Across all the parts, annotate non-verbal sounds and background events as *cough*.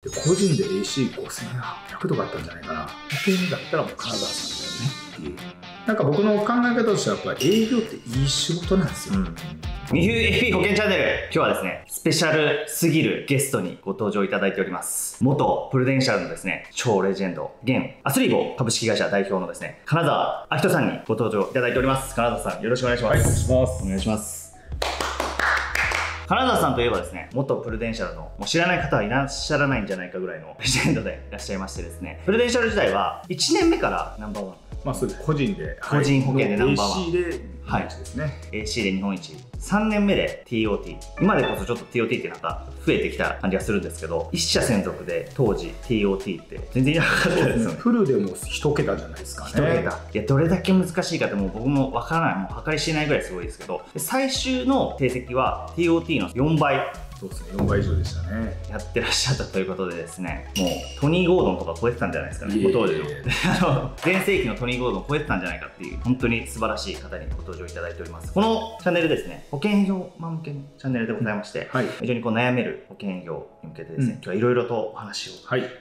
で個人で AC5800 とかあったんじゃないかな。保険だったらもう金沢さんだよねっていうなんか僕の考え方としてはやっぱり営業っていい仕事なんですよ、うん。FP 保険チャンネル。今日はですねスペシャルすぎるゲストにご登場いただいております。元プルデンシャルのですね超レジェンド現アスリーボ株式会社代表のですね金沢明人さんにご登場いただいております。金沢さんよろしくお願いします、はい、お願いします。お願いします金沢さんといえばですね元プルデンシャルのもう知らない方はいらっしゃらないんじゃないかぐらいのレジェンドでいらっしゃいましてですねプルデンシャル時代は1年目からナンバーワンまあ個人で個人保険でナンバーワン。AC ではい。ですね、AC で日本一。3年目で TOT 今でこそちょっと TOT ってなんか増えてきた感じがするんですけど一社専属で当時 TOT って全然いなかったですよね。*laughs* フルでも一桁じゃないですかね。一桁。いやどれだけ難しいかってもう僕もわからない。もう計り知れないぐらいすごいですけど。最終の成績は TOT の4倍そうですね4倍以上でしたね。やってらっしゃったということでですねもうトニー・ゴードンとか超えてたんじゃないですかね。ご当時 *laughs* の。全盛期のトニー・ゴードン超えてたんじゃないかっていう本当に素晴らしい方にご登場いただいております。このチャンネルですね保険業マン向けのチャンネルでございまして、はい、非常にこう悩める保険業に向けてですね、うん、今日はいろいろとお話を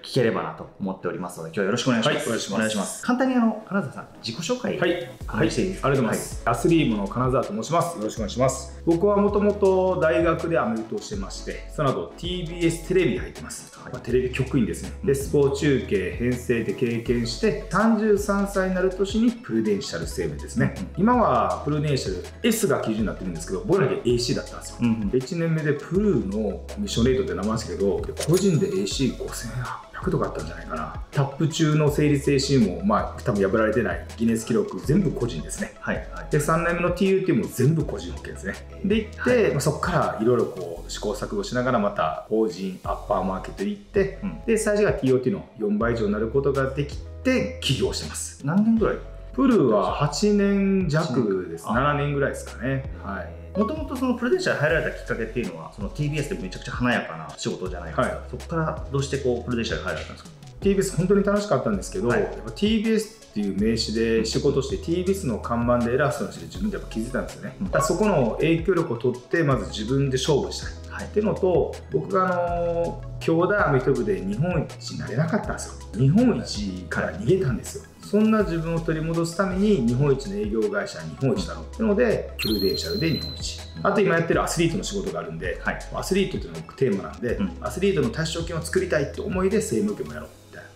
聞ければなと思っておりますので今日はよろしくお願いします、はい、お願いします。お願いします。簡単にあの金沢さん自己紹介はい、はい、していいですか、ありがとうございます、アスリームの金沢と申します。よろしくお願いします僕はもともと大学でアメフトをしてましてその後 TBS テレビに入ってます、はい、まあ、テレビ局員ですね。でスポーツ中継編成で経験して33歳になる年にプルデンシャル生命ですね、うん、今はプルデンシャル S が基準になってるんですけど僕らだけ AC だったんですよ、うん、1年目でプルーのコミッションレートって名前ですけど個人で AC5000 100とかあったんじゃないかな。タップ中の成立 AC もまあ多分破られてない。ギネス記録全部個人ですね、はいはい、で3年目の TUT も全部個人保険ですね。でいって、はい、まあ、そこからいろいろこう試行錯誤しながらまた法人アッパーマーケットに行って、うん、で最初が TOT の4倍以上になることができて起業してます。何年ぐらいプルは8年弱です7年ぐらいですかね。はい。もともとそのプロデューサーに入られたきっかけっていうのはその TBS でめちゃくちゃ華やかな仕事じゃないですか、はい、そこからどうしてこうプロデューサーに入られたんですか？TBS 本当に楽しかったんですけど、はい、TBS っていう名刺で仕事して TBS の看板で偉そうにして自分でやっぱ気づいたんですよね、うん、そこの影響力を取ってまず自分で勝負した。いはい、っていうのと僕があの兄弟アメフト部で日本一になれなかったんですよ。日本一から逃げたんですよそんな自分を取り戻すために日本一の営業会社日本一だろうっていうのでプルデンシャルで日本一。あと今やってるアスリートの仕事があるんで、はい、アスリートっていうのがテーマなんで、うん、アスリートの対象権を作りたいって思いで政務権もやろうみたいな、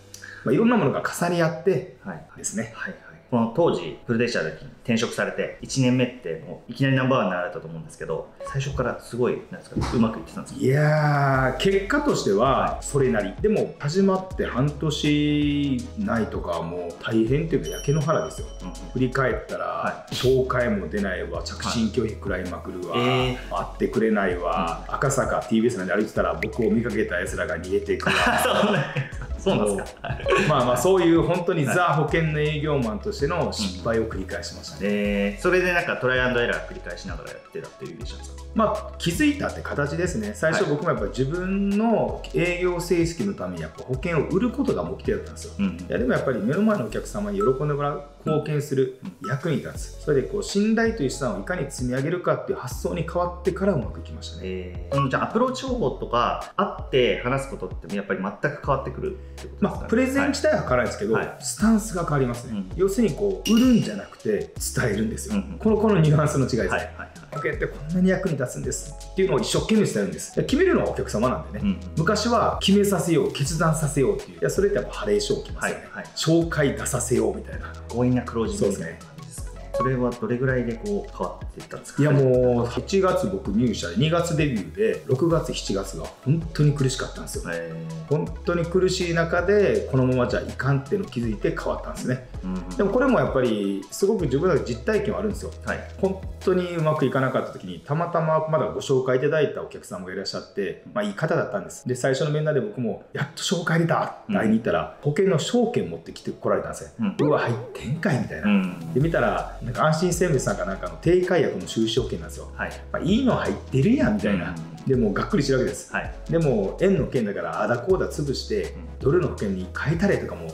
まあ、いろんなものが重ね合ってですね、はい、はいこの当時プルデンシャルに転職されて1年目ってもういきなりナンバーワンになられたと思うんですけど最初からすごいなんですかうまくいってたんですか？いや結果としてはそれなり、でも始まって半年ないとかもう大変っていうか焼け野原ですよ、うん、振り返ったら、はい、紹介も出ないわ着信拒否食らいまくるわ、はい会ってくれないわ、うん、赤坂 TBS なんで歩いてたら僕を見かけたやつらが逃げていくわ。*laughs* そうなんですか。まあまあそういう本当にザ保険の営業マンとしての失敗を繰り返しましたね、えー、それでなんかトライアンドエラー繰り返しながらやってたっていうイメージですか。まあ気づいたって形ですね。最初僕もやっぱ自分の営業成績のためにやっぱ保険を売ることが目的だったんですよ、うん、いやでもやっぱり目の前のお客様に喜んでもらう貢献する、役に立つ。それでこう信頼という資産をいかに積み上げるかっていう発想に変わってからうまくいきましたね、えー、じゃあアプローチ方法とか会って話すことってやっぱり全く変わってくるまあ、プレゼン自体は変わらないですけど、はい、スタンスが変わりますね、うん、要するにこう売るんじゃなくて伝えるんですよ、うんうん、このこのニュアンスの違いです、はいはいはい、保険ってこんなに役に立つんですっていうのを一生懸命伝えるんです。決めるのはお客様なんでね、うん、昔は決めさせよう決断させようっていう。いやそれってやっぱハレーションきますよね、はいはい、紹介出させようみたいな。強引なクロージングみたいなそれはどれぐらいでこう変わっていったんですか？いやもう8月僕入社で2月デビューで6月7月が本当に苦しかったんですよ。本当に苦しい中でこのままじゃいかんっていうのを気づいて変わったんですね、うん、でもこれもやっぱりすごく自分の実体験はあるんですよ、はい、本当にうまくいかなかった時にたまたままだご紹介いただいたお客様がいらっしゃって、まあ、いい方だったんです。で最初の面談で僕もやっと紹介出たって会いに行ったら、保険の証券持ってきてこられたんですよ、うん、うわ入ってんかいみたいな、うん、で見たらなんか安心生命さんかなんかの低解約の収支保険なんですよ、はい。まあ、いいの入ってるやんみたいな、でもがっくりしてるわけです、はい、でも円の件だからあだこうだ潰してドルの保険に変えたれとかも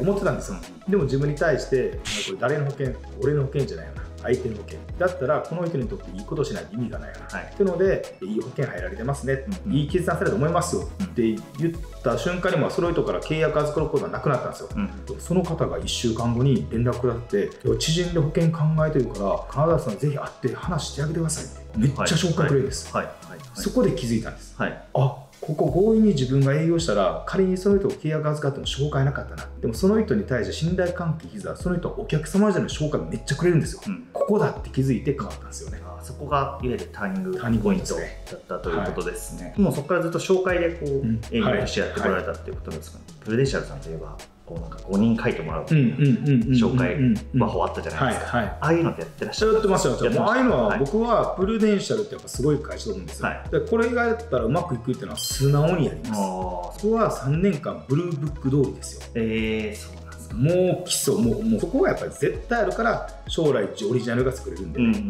思ってたんですよ、でも自分に対してこれ誰の保険？俺の保険じゃないよな相手の保険だったらこの人にとっていいことしないと意味がない。から、はい。っていうのでいい保険入られてますね、うん。いい決断されたと思いますよ。って言った瞬間にもその人から契約預かることはなくなったんですよ。うん。その方が1週間後に連絡くだって知人で保険考えてるから金沢さんぜひ会って話してあげてくださいって。めっちゃ紹介くれるんです、はい。はい。はい。そこで気づいたんです。はい。あここ強引に自分が営業したら仮にその人を契約預かっても紹介なかったな。でもその人に対して信頼関係傷はその人はお客様じゃない紹介めっちゃくれるんですよ。うん。ここだって気づいて変わったんですよねあそこがいわゆるターニングポポイントだったということですね、もうそこからずっと紹介でこう、ん。営業としてやってこられたっていうことなんですかね、プルデンシャルさんといえばこうなんか5人書いてもらう紹介魔法あったじゃないですか、ああいうのってやってらっしゃるやってますよ、ああいうのははい。僕はプルデンシャルってやっぱすごい会社だと思うんですよ、はい。でこれがやったらうまくいくっていうのは素直にやります。あそこは3年間ブルーブック通りですよ。ーえー、そうなんですか。もう基礎もうもうそこがやっぱり絶対あるから将来オリジナルが作れるんで、うんうんうん。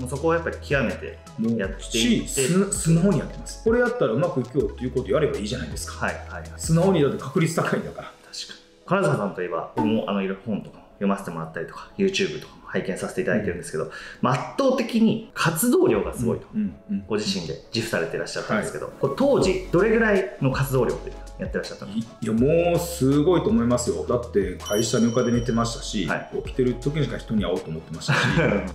もうそこはやっぱり極めてやっていしって。す素直にやってます。これやったらうまくいくよっていうことやればいいじゃないですか。はいはいはい。素直にだって確率高いんだから金沢さんといえば僕もあのいろいろ本とかも読ませてもらったりとか YouTube とかも拝見させていただいてるんですけど、まあ圧倒的に活動量がすごいと、ご自身で自負されていらっしゃったんですけど、これ当時どれぐらいの活動量でやってらっしゃったの？いやもうすごいと思いますよ。だって会社に床で寝てましたし、はい。起きてる時にしか人に会おうと思ってましたし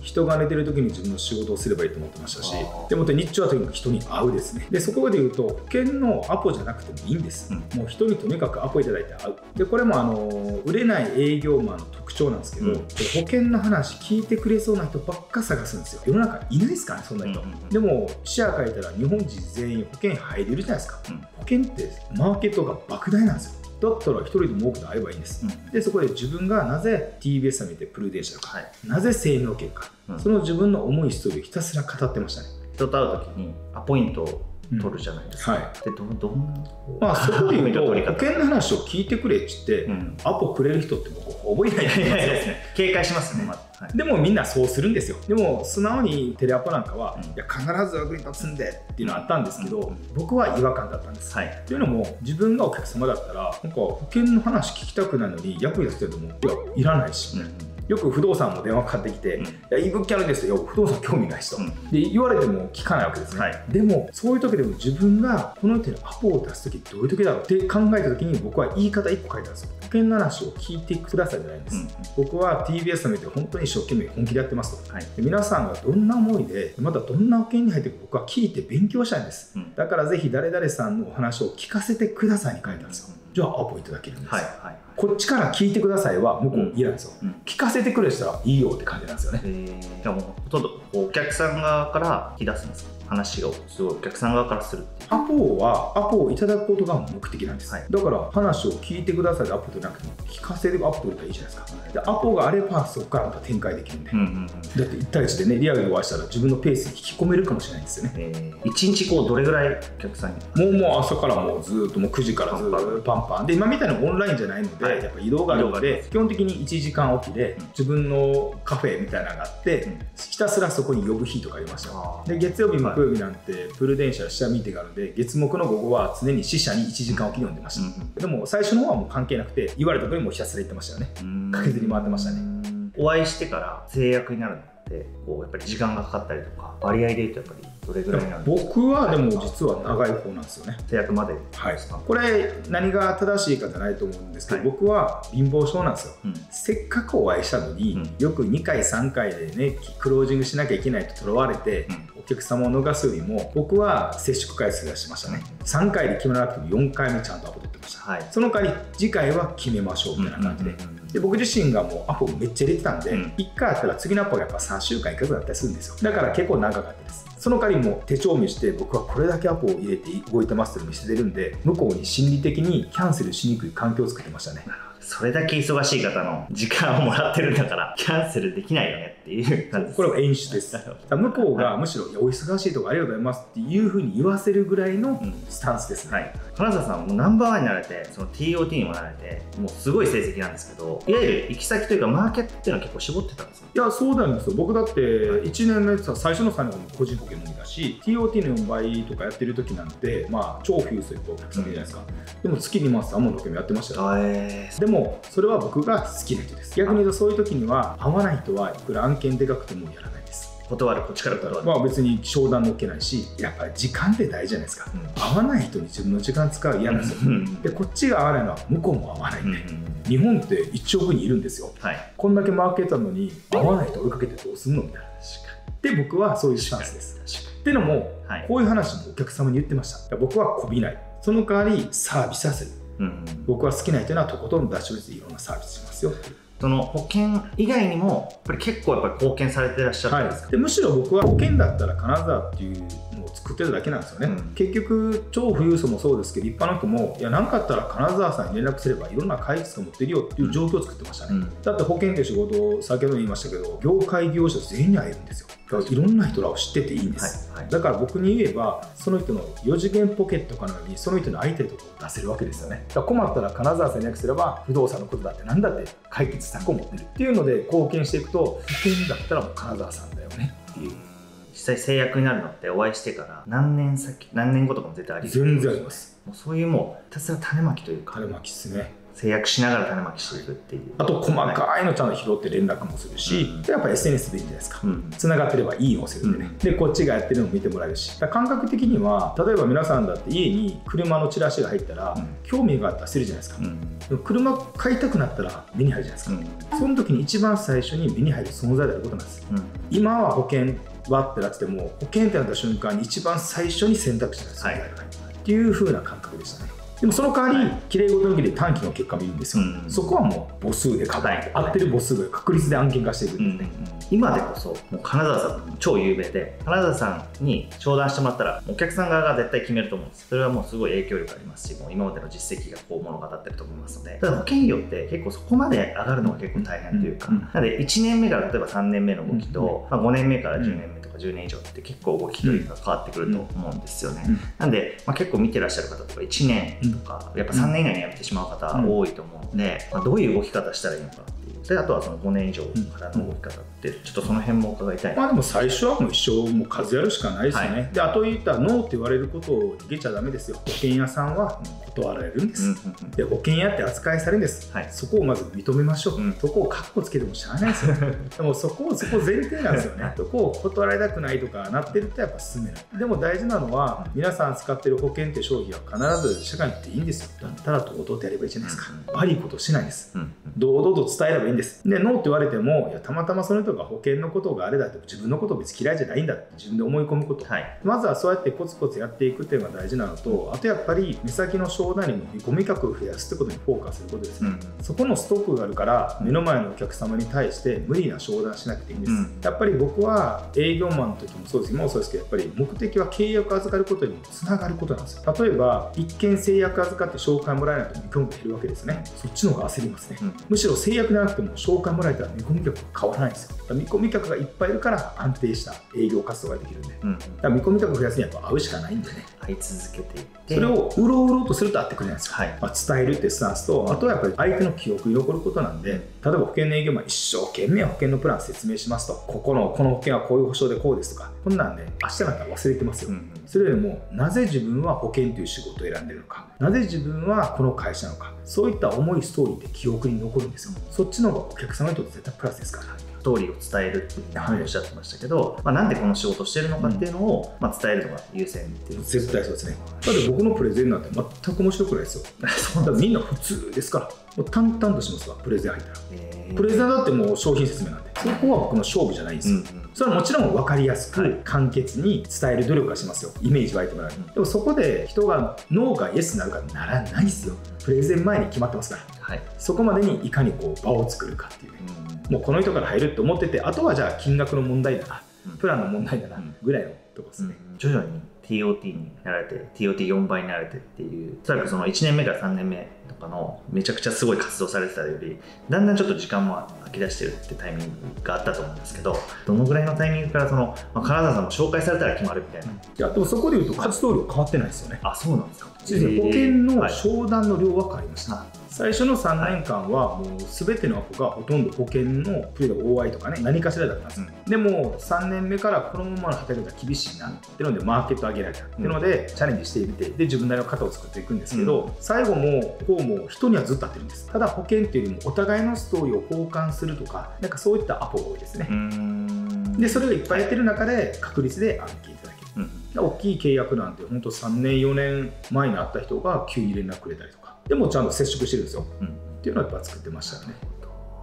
*laughs* 人が寝てる時に自分の仕事をすればいいと思ってましたしでもって日中はとにかく人に会うですね。でそこで言うと保険のアポじゃなくてもいいんです、うん。もう人にとにかくアポいただいて会う。でこれもあの売れない営業マンの特徴なんですけど、うん。保険の話聞いてくれそうな人ばっか探すんですよ。世の中いないですからねそんな人、うんうんうん。でも視野変えたら日本人全員保険入れるじゃないですか、うん。保険ってマーケットが莫大なんですよ。だったら一人でも多くと会えばいいんです、うん。でそこで自分がなぜ TBS を見てプルデンシャルか、はい。なぜ生命保険か、うん。その自分の重いストーリーをひたすら語ってましたね。人と会う時にアポイントを取るじゃないですか、はい。でどどんなまあそこで言うと保険の話を聞いてくれって言って、うん。アポくれる人って僕ほぼいないと思いますよ警戒しますね、まずはい。でもみんなそうするんですよ。でも素直にテレアポなんかは、うん。いや必ず役に立つんでっていうのはあったんですけど、うん。僕は違和感だったんです、はい。というのも自分がお客様だったらなんか保険の話聞きたくないのに役に立てると思う。いやいらないし、うんよく不動産も電話かかってきて、うん。いやいい物件あるんですよ。不動産興味ないしと、うん。で言われても聞かないわけですね、はい。でもそういう時でも自分がこの人にアポを出す時どういう時だろうって考えた時に僕は言い方1個書いたんですよ。保険の話を聞いてくださいじゃないんです、うん僕は TBS を見て本当に一生懸命本気でやってますと。はい。で皆さんがどんな思いでまたどんな保険に入っていくか僕は聞いて勉強したいんです。うん。だからぜひ誰々さんのお話を聞かせてくださいに書いたんですよ。じゃあアポいただけるんですよ、はいはいこっちから聞いてくださいは向こういらんですよ、うん。聞かせてくれしたらいいよって感じなんですよね。えー、じゃあもうほとんどお客さん側から引き出すんですか？話がすごいお客さん側からするアポはアポをいただくことが目的なんです、はい。だから話を聞いてくださいでアポじゃなくて聞かせるアポ取れたらいいじゃないですか。でアポがあればそこからまた展開できるんで、うんうんうん。だって1対1でねリアルでお会いしたら自分のペースに引き込めるかもしれないんですよね。えー、1日こうどれぐらいお客さんにもうもう朝からもうずーっともう9時からずーっとパンパン。で今みたいなオンラインじゃないので、はい。やっぱ移動があるので基本的に1時間おきでうん。自分のカフェみたいなのがあって、うん。ひたすらそこに呼ぶ日とかありました。で月曜日木曜日なんてプルデンシャル支社ミーティングがあるので月木の午後は常に支社に1時間おきに呼んでました、うんでも最初の方はもう関係なくて言われた時にもうひたすら言ってましたよね。うん。かけずに回ってましたね。お会いしてから制約になるの？ってこうやっぱり時間がかかったりとか割合で言うとやっぱりどれぐらいになるんですか？僕はでも実は長い方なんですよね。制約まで？はい。これ何が正しいかじゃないと思うんですけど、はい。僕は貧乏症なんですよ。うん。せっかくお会いしたのに、うん。よく2回3回でねクロージングしなきゃいけないととらわれて、うん。お客様を逃すよりも僕は接触回数がしましたね。3回で決めなくても4回目ちゃんとアポ取ってました。はい。その代わり次回は決めましょうみたいな感じで、うんうんうんうんで僕自身がもうアポめっちゃ入れてたんで、うん。1回あったら次のアポがやっぱ3週間いかずだったりするんですよ。だから結構長かったです。その代わりも手帳見して僕はこれだけアポを入れて動いてますって見せてるんで向こうに心理的にキャンセルしにくい環境を作ってましたね。それだけ忙しい方の *laughs* 時間をもらってるんだからキャンセルできないよねっていう。感じですこれは演出です。向こうがむしろお忙しいとかありがとうございますっていうふうに言わせるぐらいのうん。スタンスですね、はい金沢さんもナンバーワンになられてその TOT にもなられてもうすごい成績なんですけどいわゆる行き先というかマーケットっていうのは結構絞ってたんですかいやそうなんですよ。僕だって1年目さ最初の3年間も個人保険のみだし TOT の4倍とかやってる時なんてまあ超富裕層いっぱいお客さんいるじゃないですか、でも月にま3万6件もやってましたよ。えでもそれは僕が好きな人です。逆に言うとそういう時には合わない人はいくら案件でかくてもやらないです断るこっちから断る、まあ別に商談乗っけないしやっぱり時間って大事じゃないですか、合わない人に自分の時間使う嫌なんですよ、うん。でこっちが合わないのは向こうも合わないんで、日本って1億人いるんですよ。はい。こんだけマーケットなのに合わない人追いかけてどうすんのみたいな。で僕はそういうスタンスです。確ってのもはい。こういう話もお客様に言ってました。僕はこびない。その代わりサービスはする。うん僕は好きな人にはとことん出ししていろんなサービスしますよその保険以外にもやっぱり結構やっぱり貢献されてらっしゃるんですか、でむしろ僕は保険だったら金沢っていう作ってるだけなんですよね、うん。結局超富裕層もそうですけど一般の人もいや何かあったら金沢さんに連絡すればいろんな会議室が持ってるよっていう状況を作ってましたね、うん。だって保険って仕事を先ほど言いましたけど業界業者全員に会えるんですよ。だからいろんな人らを知ってていいんです、はい。はい。だから僕に言えばその人の4次元ポケットかのようにその人の会いたいところを出せるわけですよね。だから困ったら金沢さんに連絡すれば不動産のことだって何だって解決策を持ってるっていうので貢献していくと保険だったらもう金沢さんだよねっていう実際制約になるのってお会いしてから何年先何年後とかも絶対あり全然あります。もうそういうもうひたすら種まきというか。金巻きですね制約しながら種まきしていくっていう。あと細かいのちゃんと拾って連絡もするし、うん。でやっぱ SNS 便利じゃないですか、うん。つながってればいいよするんでね、でこっちがやってるのを見てもらえるし。感覚的には例えば皆さんだって家に車のチラシが入ったら、うん。興味があったらするじゃないですか、うん。でも車買いたくなったら目に入るじゃないですか、その時に一番最初に目に入る存在であることなんです。うん。今は保険はってなってても保険ってなった瞬間に一番最初に選択肢が存在がある、っていう風な感覚でしたねでもその代わりきれいごとにで短期の結果見るんですよ、うん。そこはもう母数ではい。合ってる母数が確率で案件化していくんですね、今でこそもう金沢さん超有名で金沢さんに商談してもらったらお客さん側が絶対決めると思うんです。それはもうすごい影響力ありますしもう今までの実績がこう物語ってると思いますので。ただ保険業って結構そこまで上がるのが結構大変というか、うんうんなので1年目から例えば3年目の動きと、まあ、5年目から10年目とか10年以上って結構動きというか変わってくると思うんですよね、うんなんで、まあ、結構見てらっしゃる方とか1年とか、やっぱ3年以内に辞めてしまう方多いと思うので、まあ、どういう動き方したらいいのかってであとはその5年以上からの動き方ってちょっとその辺も伺いたいな。まあでも最初はもう一生もう数やるしかないですよね、はであと言ったらノーって言われることを逃げちゃダメですよ。保険屋さんは断られるんです、で保険屋って扱いされるんです、はい。そこをまず認めましょう、うん。そこをカッコつけてもしゃあないですよ *laughs* でもそこをそこ前提なんですよね。*laughs* そこを断られたくないとかなってるとやっぱ進めない。でも大事なのは皆さん使ってる保険って商品は必ず社会にっていいんですよ。だったら堂々とやればいいじゃないですか、悪いことしないです。うん堂々と伝えればいいんです。でノーって言われてもいやたまたまその人が保険のことがあれだって自分のこと別に嫌いじゃないんだって自分で思い込むこと、はい。まずはそうやってコツコツやっていくっていうのが大事なのとあとやっぱり目先の商談にも見込み客を増やすってことにフォーカスすることです。ね、うん。そこのストックがあるから目の前のお客様に対して無理な商談しなくていいんです、うん。やっぱり僕は営業マンの時もそうです今もそうですけどやっぱり目的は契約預かることにもつながることなんですよ。例えば一見制約預かって紹介もらえないと見込みが減るわけですね。そっちの方が焦りますね、うんむしろ制約でなくても紹介もらえたら見込み客が変わらないんですよ。見込み客がいっぱいいるから安定した営業活動ができるんで。だかうん。ら見込み客増やすにはやっぱ会うしかないんでね。会い続けていって。それをうろうろとすると会ってくれないんですよ、はい。まあ、伝えるってスタンスとあとはやっぱり相手の記憶に残ることなんで例えば保険の営業マン一生懸命保険のプラン説明しますと。ここのこの保険はこういう保証でこうですとか。こんなんで明日なんか忘れてますよ、うんそれよりもなぜ自分は保険という仕事を選んでるのか。なぜ自分はこの会社なのか。そういった重いストーリーって記憶に残るんですよ。そっちの方がお客様にとって絶対プラスですから。ストーリーを伝えるっておっしゃってましたけど、まあ、なんでこの仕事をしてるのかっていうのを、まあ、伝えるのが優先っていう絶対そうですね。だって僕のプレゼンなんて全く面白くないですよ。だからみんな普通ですから。もう淡々としますわプレゼン入ったら。えー。プレゼンだってもう商品説明なんで。そこは僕の勝負じゃないんですよ、うんうんそれはもちろん分かりやすはい。く簡潔に伝える努力はしますよ。イメージ湧いてもらう。うん。でもそこで人がノーかイエスになるかならないですよ。プレゼン前に決まってますから。はい、そこまでにいかにこう場を作るかっていう。ねもうこの人から入るって思っててあとはじゃあ金額の問題だなうん。プランの問題だなうん。ぐらいのとこですね、徐々に TOT になられて TOT4 倍になられてっていう。おそらくその1年目から3年目とかのめちゃくちゃすごい活動されてたよりだんだんちょっと時間も空き出してるってタイミングがあったと思うんですけどどのぐらいのタイミングからその、まあ、金沢さんも紹介されたら決まるみたいな、いやでもそこでいうと活動量変わってないですよね。あそうなんですか。保険のはい商談の量は変わりました、あ最初の3年間はもう全てのアポがほとんど保険のプレー OI とかね何かしらだったんです。よ、でも3年目からこのままの働き方厳しいなっていうのでマーケット上げられたっていうので、チャレンジしてみてで自分なりの型を作っていくんですけど、最後もこうも人にはずっと当てるんです。ただ保険っていうよりもお互いのストーリーを交換するとかなんかそういったアポが多いですね。でそれがいっぱいやってる中で確率で案件いただける。うん。大きい契約なんて本当3年4年前に会った人が急に連絡くれたりとか。でもちゃんと接触してるんですよ。うん。っていうのはやっぱ作ってましたよね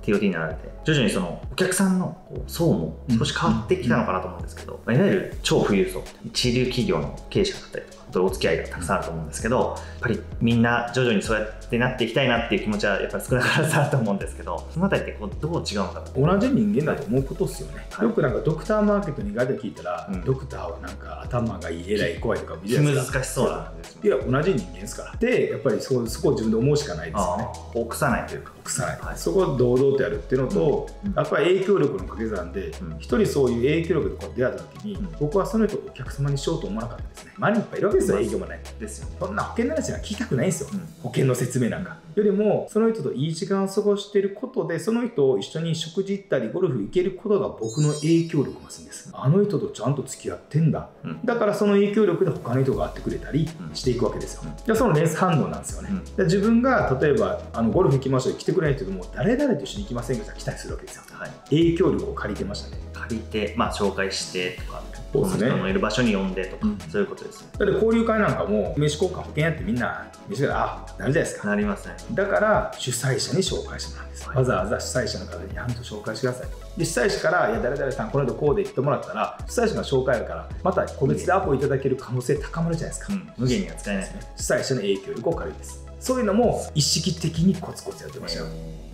TOT になられて徐々にそのお客さんの層も少し変わってきたのかなと思うんですけど、まあいわゆる超富裕層一流企業の経営者だったりとかとお付き合いがたくさんあると思うんですけどやっぱりみんな徐々にそうやってなっていきたいなっていう気持ちはやっぱり少なからずあると思うんですけどそのあたりってこうどう違うのかな同じ人間だと思うことですよね、はい。よくなんかドクターマーケットに意外と聞いたら、うん。ドクターはなんか頭がいい偉い怖いとか見るじゃないですか難しそうなんですよ。いや同じ人間ですから。でやっぱりそそこを自分で思うしかないですよね。臆さないというか。臭い、はい。そこを堂々とやるっていうのと、うん。やっぱり影響力の掛け算でうん。一、人そういう影響力でこう出会った時に、うん。僕はその人をお客様にしようと思わなかったんですね。周りにいっぱいいるわけですよ営業もないですよ。ねそんな保険の話は聞きたくないんですよ、うん。保険の説明なんか。よりもその人といい時間を過ごしていることでその人を一緒に食事行ったりゴルフ行けることが僕の影響力を増すんです。あの人とちゃんと付き合ってんだ。うん。だからその影響力で他の人が会ってくれたりうん。していくわけですよ、うん。でその連鎖反応なんですよね、うん。で自分が例えばあのゴルフ行きましょう来てくれない人でも誰々と一緒に行きませんか？って来たりするわけですよ。はい。影響力を借りてましたね借りて、まあ、紹介してとかそうですね。人のいる場所に呼んでとか、うんそういうことですよだって交流会なんかも名刺交換保険やってみんな名刺があなるじゃないですか。なりますね。だから主催者に紹介してもらうんです、はい。わざわざ主催者の方にちゃんと紹介してください。で主催者から「いや誰々さんこの人こうで言ってもらったら主催者が紹介あるからまた個別でアポいただける可能性高まるじゃないですか、うん。無限には使えない主催者の影響力を借りるんですそういうのも意識的にコツコツやってましたよ、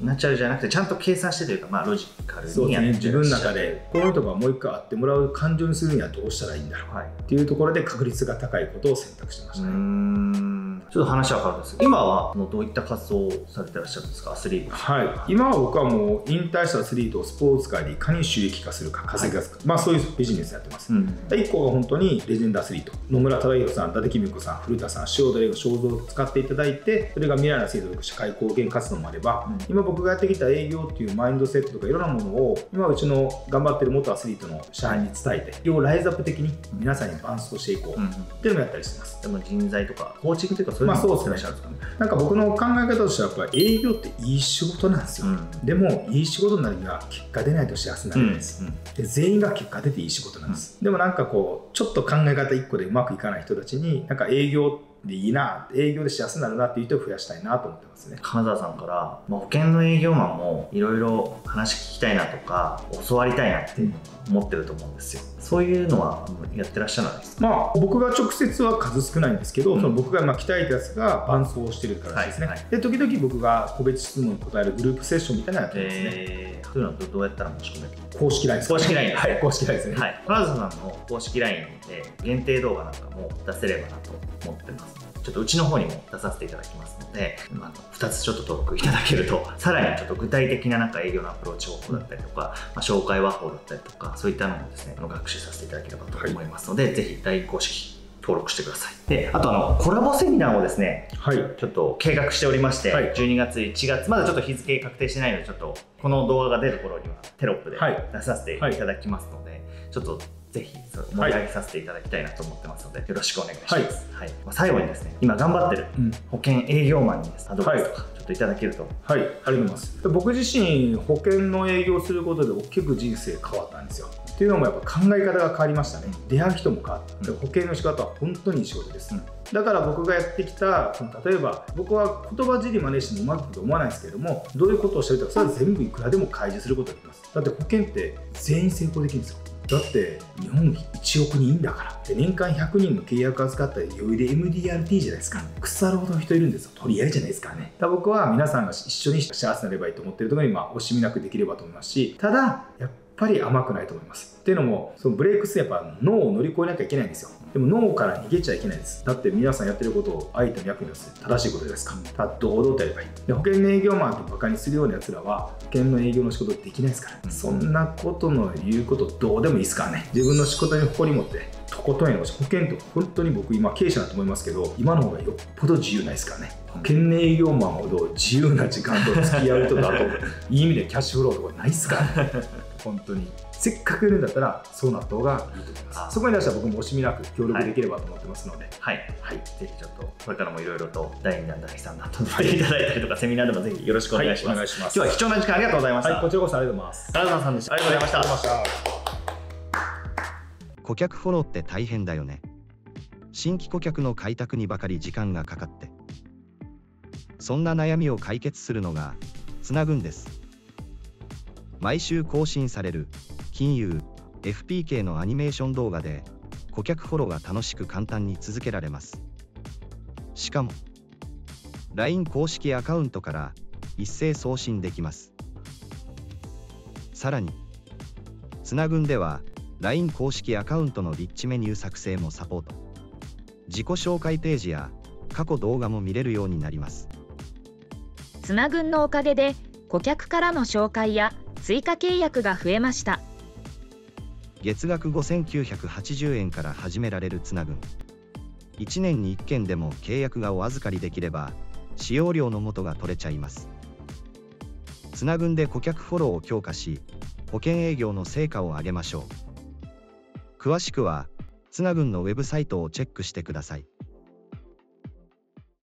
ナチュラルじゃなくてちゃんと計算してというか、まあ、ロジカルそうにですね。自分の中でこの人がもう一回会ってもらう感情にするにはどうしたらいいんだろう。はい。っていうところで確率が高いことを選択してましたね、ん。ちょっと話は変わるんですけど今はどういった活動をされてらっしゃるんですか？アスリート。はい、今は僕はもう引退したアスリートをスポーツ界でいかに収益化するか稼ぎがするか、まあそういうビジネスやってます、うん。1個が本当にレジェンドアスリート野村忠宏さん伊達公子さん古田さん塩鳥の肖像を使っていただいてそれが未来の制度社会貢献活動もあれば、うん。今僕がやってきた営業っていうマインドセットとかいろんなものを今うちの頑張ってる元アスリートの社員に伝えて要ライズアップ的に皆さんに伴走していこう。うんっていうのをやったりしてます、でも人材とかコーチングというかそういうまあのもそうですね。やってらっしゃるんですか。ねなんか僕の考え方としてはやっぱり営業っていい仕事なんですよ、うん。でもいい仕事になるには結果出ないと幸せになれないです、で全員が結果出ていい仕事なんです、でもなんかこうちょっと考え方1個でうまくいかない人たちになんか営業でいいな営業でしやすくなるなっていう人を増やしたいなと思ってます。ね。金沢さんから、まあ、保険の営業マンもいろいろ話聞きたいなとか教わりたいなって思ってると思うんですよ。そういうのはやってらっしゃらないですか？まあ僕が直接は数少ないんですけど、うん。その僕がまあ鍛えたやつが伴走してるからですね、はいはいで時々僕が個別質問に答えるグループセッションみたいなのやってますね、えー、そういうのはどどうやったら申し込める？公式 LINE ですか？ね公式 LINE はい公式 LINE ですね、はい、金沢さんの公式 LINE で限定動画なんかも出せればなと思ってますちょっとうちの方にも出させていただきますので、まあ、2つちょっと登録いただけると *laughs* さらにちょっと具体的ななんか営業のアプローチ方法だったりとか、まあ、紹介和法だったりとかそういったのもですねあの学習させていただければと思いますので、ぜひ LINE 公式登録してください。であとあのコラボセミナーをですねはい。ちょっと計画しておりまして、はい。12月、1月、まだちょっと日付確定してないので、ちょっとこの動画が出る頃にはテロップではい。出させていただきますので、ちょっとぜひ盛り上げさせていただきたいなと思ってますので、よろしくお願いします。はいはいまあ、最後にですね、今頑張ってるうん保険営業マンにですアドバイスとか、ちょっといただけると。はい、ありがとうございます。で僕自身、保険の営業をすることで大きく人生変わったんですよ。っていうのもやっぱ考え方が変わりましたね。出会う人も変わった。うん保険の仕方は本当にいい仕事です。うんだから僕がやってきた、その例えば僕は言葉尻真似してもうまくいくと思わないですけれども、どういうことをしてるとか、それは全部いくらでも開示することができます。だって保険って全員成功できるんですよ。だって日本1億人いんだからで年間100人の契約預かったり余裕で MDRT じゃないですか。腐るほど人いるんですよ。取り合いじゃないですかね。だか僕は皆さんが一緒に幸せになればいいと思ってるところにまあ惜しみなくできればと思いますしただやっぱり甘くないと思います。っていうのもそのブレイクスやっぱ脳を乗り越えなきゃいけないんですよ。でも脳から逃げちゃいけないです。だって皆さんやってることを相手の役に立て正しいことですか。ただ堂々とやればいい。で保険の営業マンとバカにするようなやつらは保険の営業の仕事できないですから、そんなことの言うことどうでもいいですからね。自分の仕事に誇り持ってとことんやりまし保険とか本当に僕今経営者だと思いますけど今の方がよっぽど自由ないですからね。保険の営業マンほど自由な時間と付き合うとかあといい意味でキャッシュフローとかないっすからね。*laughs* 本当にせっかくいるんだったらそうなった方がいいと思いまあすそこに出したら僕も惜しみなく協力できればと思ってますので、はい。はいぜひちょっと、これからもいろいろと第2弾、第3弾と出ていただいたりとか、セミナーでもぜひよろしくお願いします。はいお願いします今日は貴重な時間ありがとうございました。はい、こちらこそありがとうございます原田さんでした。ありがとうございました。ありがとうございました顧客フォローって大変だよね新規顧客の開拓にばかり時間がかかってそんな悩みを解決するのがつなぐんです毎週更新される金融 FPK のアニメーション動画で顧客フォローが楽しく簡単に続けられます。しかも LINE 公式アカウントから一斉送信できます。さらにつなぐんでは LINE 公式アカウントのリッチメニュー作成もサポート。自己紹介ページや過去動画も見れるようになります。つなぐんのおかげで顧客からの紹介や追加契約が増えました。月額5980円から始められるつなぐん1年に1件でも契約がお預かりできれば使用料の元が取れちゃいます。つなぐんで顧客フォローを強化し保険営業の成果を上げましょう。詳しくはつなぐんのウェブサイトをチェックしてください。